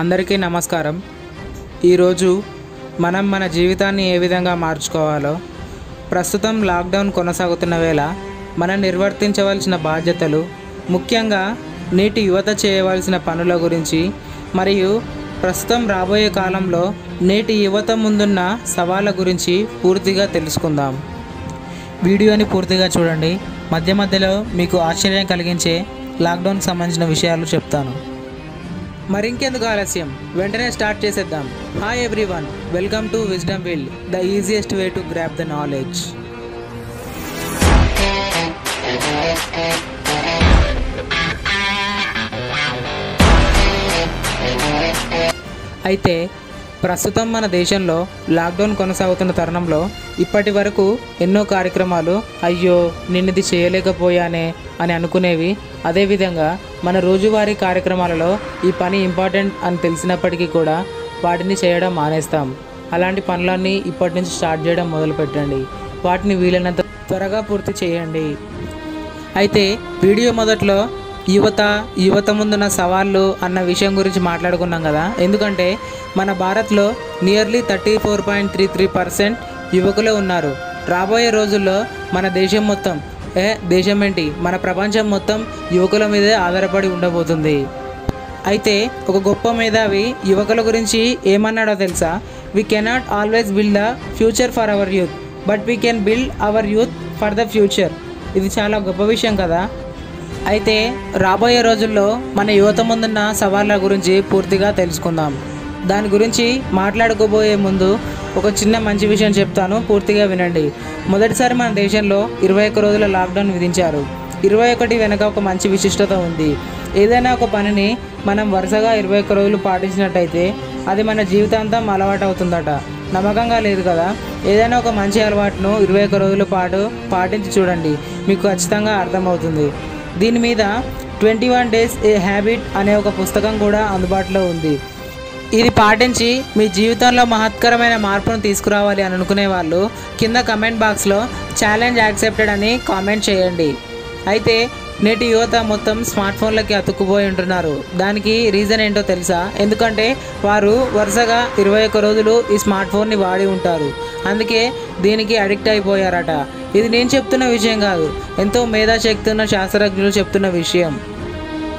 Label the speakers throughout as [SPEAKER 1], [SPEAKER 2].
[SPEAKER 1] అందరికీ నమస్కారం. ఈరోజు మనం మన జీవితాన్ని ఏ విధంగా మార్చుకోవాలో ప్రస్తుతం లాక్డౌన్ కొనసాగుతున్న వేళ మనం నిర్వర్తించవలసిన బాధ్యతలు ముఖ్యంగా నేటి యువత చేయవలసిన పనుల గురించి మరియు ప్రస్తుతం రాబోయే కాలంలో నేటి యువత ముందున్న సవాళ్ళ గురించి పూర్తిగా తెలుసుకుందాం. వీడియోని పూర్తిగా చూడండి. మధ్య మధ్యలో మీకు ఆశ్చర్యం కలిగించే లాక్డౌన్కి సంబంధించిన విషయాలు చెప్తాను. మరింకెందుకు ఆలస్యం? వెంటనే స్టార్ట్ చేసేద్దాం. Hi everyone welcome to wisdom will the easiest way to grasp the knowledge అయితే ప్రస్తుతం మన దేశంలో లాక్డౌన్ కొనసాగుతున్న తరుణంలో ఇప్పటి వరకు ఎన్నో కార్యక్రమాలు అయ్యో నిన్నది చేయలేకపోయానే అని అనుకునేవి. అదేవిధంగా మన రోజువారీ కార్యక్రమాలలో ఈ పని ఇంపార్టెంట్ అని తెలిసినప్పటికీ కూడా వాటిని చేయడం మానేస్తాం. అలాంటి పనులన్నీ ఇప్పటి నుంచి స్టార్ట్ చేయడం మొదలుపెట్టండి. వాటిని వీలైనంత త్వరగా పూర్తి చేయండి. అయితే వీడియో మొదట్లో యువత యువత ముందున్న సవాళ్ళు అన్న విషయం గురించి మాట్లాడుకున్నాం కదా. ఎందుకంటే మన భారత్లో nearly thirty four point three three percent యువకులే ఉన్నారు. రాబోయే రోజుల్లో మన దేశం మొత్తం ఏ దేశం ఏంటి? మన ప్రపంచం మొత్తం యువకుల మీదే ఆధారపడి ఉండబోతుంది. అయితే ఒక గొప్ప మేధావి యువకుల గురించి ఏమన్నాడో తెలుసా? We cannot always build the future for our youth but we can build our youth for the future ఇది చాలా గొప్ప విషయం కదా. అయితే రాబోయే రోజుల్లో మన యువత ముందున్న సవాళ్ళ గురించి పూర్తిగా తెలుసుకుందాం. దాని గురించి మాట్లాడుకోబోయే ముందు ఒక చిన్న మంచి విషయం చెప్తాను పూర్తిగా వినండి. మొదటిసారి మన దేశంలో ఇరవై ఒక్క రోజుల లాక్డౌన్ విధించారు. ఇరవై ఒకటి వెనక ఒక మంచి విశిష్టత ఉంది. ఏదైనా ఒక పనిని మనం వరుసగా ఇరవై ఒక్క రోజులు పాటించినట్టయితే అది మన జీవితాంతం అలవాటు అవుతుందట నమ్మకంగా లేదు కదా? ఏదైనా ఒక మంచి అలవాటును ఇరవై ఒక్క రోజుల పాటు పాటించి చూడండి. మీకు ఖచ్చితంగా అర్థమవుతుంది. దీని మీద twenty one days a habit అనే ఒక పుస్తకం కూడా అందుబాటులో ఉంది. ఇది పాటించి మీ జీవితంలో మహత్కరమైన మార్పును తీసుకురావాలి అని అనుకునే వాళ్ళు కింద కమెంట్ బాక్స్లో ఛాలెంజ్ యాక్సెప్టెడ్ అని కామెంట్ చేయండి. అయితే నేటి యువత మొత్తం స్మార్ట్ ఫోన్లకి అతుక్కుపోయి ఉంటున్నారు. దానికి రీజన్ ఏంటో తెలుసా? ఎందుకంటే వారు వరుసగా ఇరవై ఒక్క రోజులు ఈ స్మార్ట్ ఫోన్ని వాడి ఉంటారు. అందుకే దీనికి అడిక్ట్ అయిపోయారట. ఇది నేను చెప్తున్న విషయం కాదు. ఎంతో మేధాశక్తి ఉన్న శాస్త్రజ్ఞులు చెప్తున్న విషయం.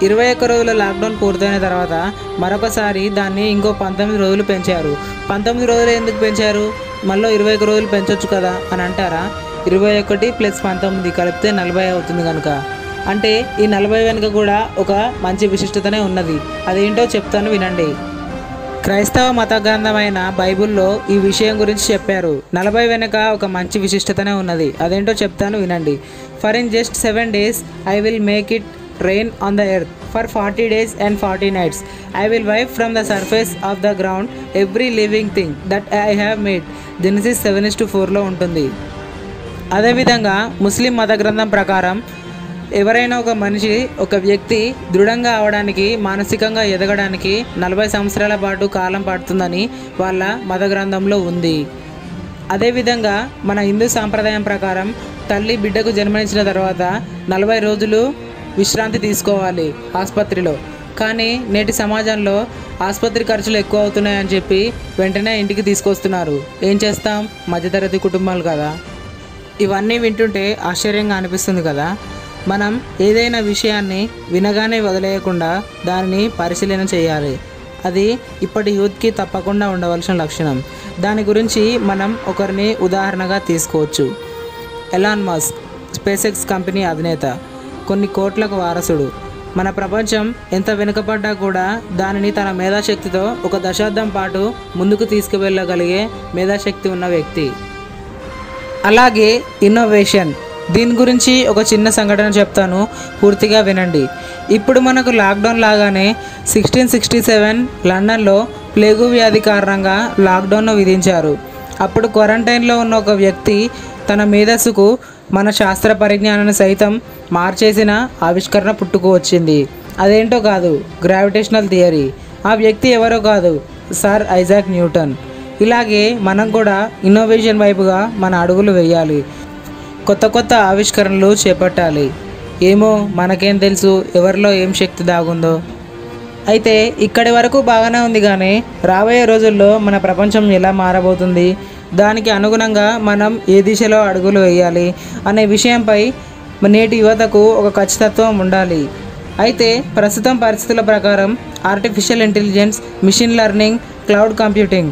[SPEAKER 1] ఇరవై ఒక్క రోజుల లాక్డౌన్ పూర్తయిన తర్వాత మరొకసారి దాన్ని ఇంకో పంతొమ్మిది రోజులు పెంచారు. పంతొమ్మిది రోజులు ఎందుకు పెంచారు? మళ్ళీ ఇరవై ఒక్క రోజులు పెంచొచ్చు కదా అని అంటారా? ఇరవై ఒకటి ప్లస్ పంతొమ్మిది కలిపితే నలభై అవుతుంది కనుక అంటే ఈ నలభై వెనుక కూడా ఒక మంచి విశిష్టతనే ఉన్నది. అదేంటో చెప్తాను వినండి. క్రైస్తవ మత గ్రంథమైన బైబిల్లో ఈ విషయం గురించి చెప్పారు. నలభై వెనుక ఒక మంచి విశిష్టతనే ఉన్నది. అదేంటో చెప్తాను వినండి. For in just seven days I will make it rain on the earth for forty days and forty nights I will wipe from the surface of the ground every living thing that I have made Genesis seven is to ఫోర్లో ఉంటుంది. అదేవిధంగా ముస్లిం మత గ్రంథం ప్రకారం ఎవరైనా ఒక మనిషి ఒక వ్యక్తి దృఢంగా అవడానికి మానసికంగా ఎదగడానికి నలభై సంవత్సరాల పాటు కాలం పడుతుందని వాళ్ళ మత గ్రంథంలో ఉంది. అదేవిధంగా మన హిందూ సాంప్రదాయం ప్రకారం తల్లి బిడ్డకు జన్మనిచ్చిన తర్వాత నలభై రోజులు విశ్రాంతి తీసుకోవాలి ఆసుపత్రిలో. కానీ నేటి సమాజంలో ఆసుపత్రి ఖర్చులు ఎక్కువ అవుతున్నాయని చెప్పి వెంటనే ఇంటికి తీసుకొస్తున్నారు. ఏం చేస్తాం? మధ్యతరగతి కుటుంబాలు కదా. ఇవన్నీ వింటుంటే ఆశ్చర్యంగా అనిపిస్తుంది కదా. మనం ఏదైనా విషయాన్ని వినగానే వదిలేయకుండా దానిని పరిశీలన చేయాలి. అది ఇప్పటి యూత్కి తప్పకుండా ఉండవలసిన లక్షణం. దాని గురించి మనం ఒకరిని ఉదాహరణగా తీసుకోవచ్చు. ఎలాన్ మస్క్ స్పేసెక్స్ కంపెనీ అధినేత కొన్ని కోట్లకు వారసుడు. మన ప్రపంచం ఎంత వెనుకబడ్డా కూడా దానిని తన మేధాశక్తితో ఒక దశాబ్దం పాటు ముందుకు తీసుకువెళ్ళగలిగే మేధాశక్తి ఉన్న వ్యక్తి. అలాగే ఇన్నోవేషన్ దీని గురించి ఒక చిన్న సంఘటన చెప్తాను పూర్తిగా వినండి. ఇప్పుడు మనకు లాక్డౌన్ లాగానే సిక్స్టీన్ సిక్స్టీ సెవెన్ లండన్లో ప్లేగు వ్యాధి కారణంగా లాక్డౌన్ను విధించారు. అప్పుడు క్వారంటైన్లో ఉన్న ఒక వ్యక్తి తన మేధస్సుకు మన శాస్త్ర పరిజ్ఞానాన్ని సైతం మార్చేసిన ఆవిష్కరణ పుట్టుకు వచ్చింది. అదేంటో కాదు గ్రావిటేషనల్ థియరీ. ఆ వ్యక్తి ఎవరో కాదు సార్ ఐజాక్ న్యూటన్. ఇలాగే మనం కూడా ఇన్నోవేషన్ వైపుగా మన అడుగులు వేయాలి. కొత్త కొత్త ఆవిష్కరణలు చేపట్టాలి. ఏమో మనకేం తెలుసు ఎవరిలో ఏం శక్తి దాగుందో. అయితే ఇక్కడి వరకు బాగానే ఉంది కానీ రాబోయే రోజుల్లో మన ప్రపంచం ఎలా మారబోతుంది? దానికి అనుగుణంగా మనం ఏ దిశలో అడుగులు వేయాలి అనే విషయంపై నేటి యువతకు ఒక ఖచ్చితత్వం ఉండాలి. అయితే ప్రస్తుతం పరిస్థితుల ప్రకారం artificial intelligence machine learning cloud computing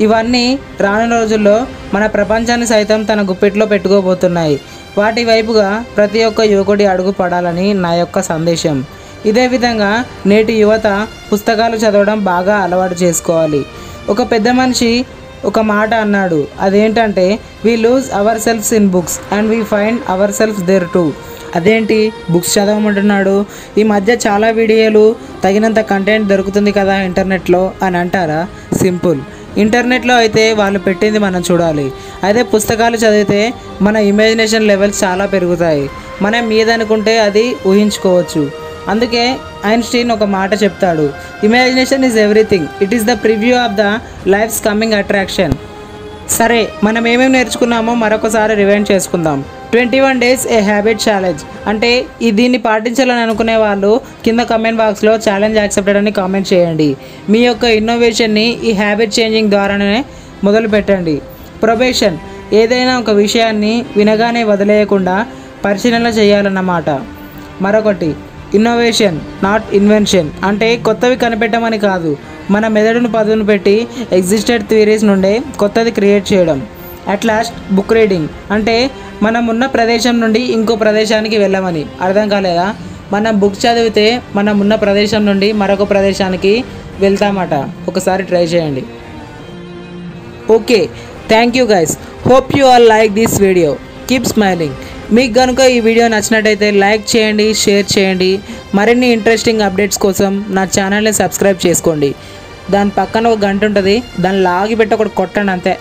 [SPEAKER 1] ఇవన్నీ రానున్న రోజుల్లో మన ప్రపంచాన్ని సైతం తన గుప్పెట్లో పెట్టుకోబోతున్నాయి. వాటి వైపుగా ప్రతి ఒక్క యువకుడి అడుగు పడాలని నా యొక్క సందేశం. ఇదే విధంగా నేటి యువత పుస్తకాలు చదవడం బాగా అలవాటు చేసుకోవాలి. ఒక పెద్ద మనిషి ఒక మాట అన్నాడు అదేంటంటే we lose our selves in books and we find our selves there too అదేంటి? బుక్స్ చదవమంటున్నాడు? ఈ మధ్య చాలా వీడియోలు తగినంత కంటెంట్ దొరుకుతుంది కదా ఇంటర్నెట్లో? అని అంటారా? సింపుల్. ఇంటర్నెట్లో అయితే వాళ్ళు పెట్టింది మనం చూడాలి. అయితే పుస్తకాలు చదివితే మన ఇమాజినేషన్ లెవెల్స్ చాలా పెరుగుతాయి. మనం మీదనుకుంటే అది ఊహించుకోవచ్చు. అందుకే ఐన్స్టీన్ ఒక మాట చెప్తాడు. Imagination is everything it is the preview of the life's coming attraction సరే మనం ఏమేమి నేర్చుకున్నామో మరొకసారి రివైండ్ చేసుకుందాం. Twenty one days a habit challenge అంటే ఈ దీన్ని పాటించాలని అనుకునే వాళ్ళు కింద కమెంట్ బాక్స్లో ఛాలెంజ్ యాక్సెప్టెడ్ అని కామెంట్ చేయండి. మీ యొక్క ఇన్నోవేషన్ని ఈ హ్యాబిట్ చేంజింగ్ ద్వారానే మొదలు పెట్టండి. ప్రొబేషన్ ఏదైనా ఒక విషయాన్ని వినగానే వదిలేయకుండా పరిశీలన చేయాలన్నమాట. మరొకటి ఇన్నోవేషన్ నాట్ ఇన్వెన్షన్ అంటే కొత్తవి కనిపెట్టమని కాదు మన మెదడును పదును పెట్టి ఎగ్జిస్టెడ్ థియరీస్ నుండే కొత్తది క్రియేట్ చేయడం. అట్ లాస్ట్ బుక్ రీడింగ్ అంటే మనం ఉన్న ప్రదేశం నుండి ఇంకో ప్రదేశానికి వెళ్ళమని. అర్థం కాలేదా? మనం బుక్ చదివితే మనం ఉన్న ప్రదేశం నుండి మరొక ప్రదేశానికి వెళ్తామట. ఒకసారి ట్రై చేయండి. Okay thank you guys hope you all like this video keep smiling మీకు కనుక ఈ వీడియో నచ్చినట్టయితే లైక్ చేయండి షేర్ చేయండి. మరిన్ని ఇంట్రెస్టింగ్ అప్డేట్స్ కోసం నా ఛానల్ని సబ్స్క్రైబ్ చేసుకోండి. దాని పక్కన ఒక గంట ఉంటుంది. దాన్ని లాగి పెట్టి ఒకటి కొట్టండి అంతే.